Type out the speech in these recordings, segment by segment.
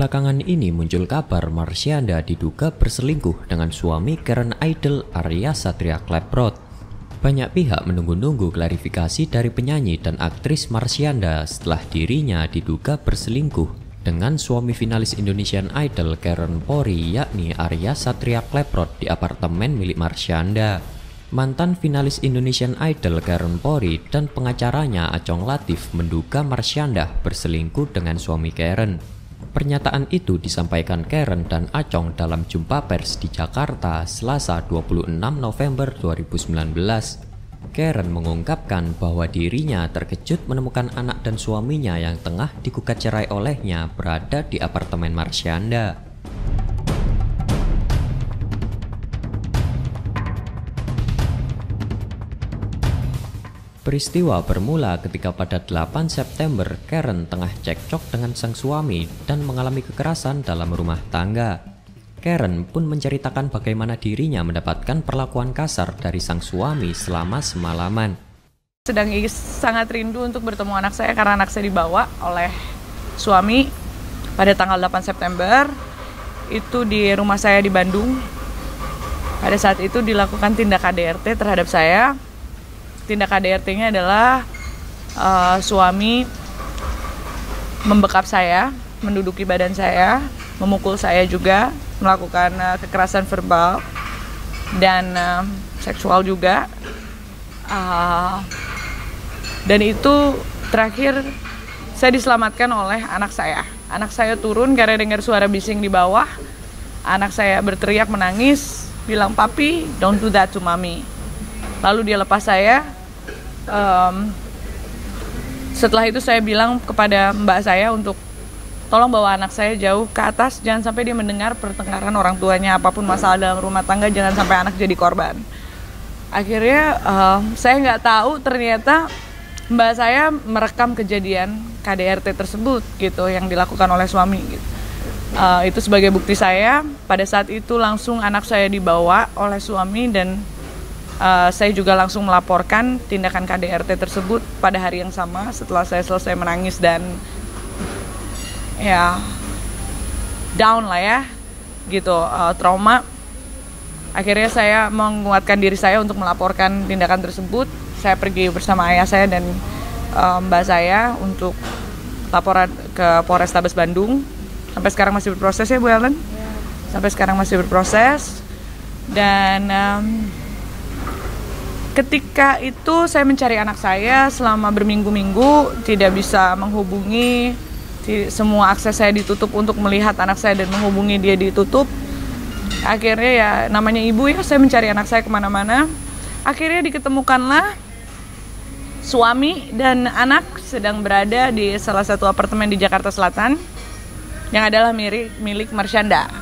Belakangan ini muncul kabar Marsyanda diduga berselingkuh dengan suami Karen Idol Arya Satria Kleprot. Banyak pihak menunggu-nunggu klarifikasi dari penyanyi dan aktris Marsyanda setelah dirinya diduga berselingkuh dengan suami finalis Indonesian Idol Karen Pori yakni Arya Satria Kleprot di apartemen milik Marsyanda. Mantan finalis Indonesian Idol Karen Pori dan pengacaranya Acong Latif menduga Marsyanda berselingkuh dengan suami Karen. Pernyataan itu disampaikan Karen dan Acong dalam jumpa pers di Jakarta Selasa 26 November 2019. Karen mengungkapkan bahwa dirinya terkejut menemukan anak dan suaminya yang tengah digugat cerai olehnya berada di apartemen Marsyanda. Peristiwa bermula ketika pada 8 September Karen tengah cekcok dengan sang suami dan mengalami kekerasan dalam rumah tangga. Karen pun menceritakan bagaimana dirinya mendapatkan perlakuan kasar dari sang suami selama semalaman. Sedang sangat rindu untuk bertemu anak saya karena anak saya dibawa oleh suami pada tanggal 8 September itu di rumah saya di Bandung. Pada saat itu dilakukan tindak KDRT terhadap saya tindak KDRT-nya adalah uh, suami membekap saya, menduduki badan saya, memukul saya juga, melakukan uh, kekerasan verbal dan uh, seksual juga. Uh, dan itu terakhir saya diselamatkan oleh anak saya. Anak saya turun karena dengar suara bising di bawah. Anak saya berteriak menangis, bilang papi, don't do that to mommy. Lalu dia lepas saya, um, setelah itu saya bilang kepada mbak saya untuk tolong bawa anak saya jauh ke atas. Jangan sampai dia mendengar pertengkaran orang tuanya apa pun masalah dalam rumah tangga jangan sampai anak jadi korban. Akhirnya um, saya nggak tahu ternyata mbak saya merekam kejadian KDRT tersebut gitu yang dilakukan oleh suami gitu. Uh, itu sebagai bukti saya. Pada saat itu langsung anak saya dibawa oleh suami dan Uh, saya juga langsung melaporkan tindakan KDRT tersebut pada hari yang sama setelah saya selesai menangis dan ya down lah ya gitu. Uh, trauma. Akhirnya saya menguatkan diri saya untuk melaporkan tindakan tersebut. Saya pergi bersama ayah saya dan uh, mbak saya untuk laporan ke Polrestabes Bandung. Sampai sekarang masih berproses ya Bu Ellen? Sampai sekarang masih berproses. Dan um, ketika itu saya mencari anak saya selama berminggu-minggu tidak bisa menghubungi semua akses saya ditutup untuk melihat anak saya dan menghubungi dia ditutup akhirnya ya namanya ibu ya saya mencari anak saya ke mana-mana akhirnya diketemukanlah suami dan anak sedang berada di salah satu apartemen di Jakarta Selatan yang adalah milik milik Marsyanda.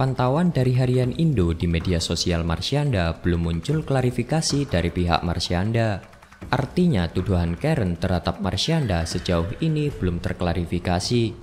Pantauan dari Harian Indo di media sosial Marsyanda belum muncul klarifikasi dari pihak Marsyanda. Artinya tuduhan Karen terhadap Marsyanda sejauh ini belum terklarifikasi.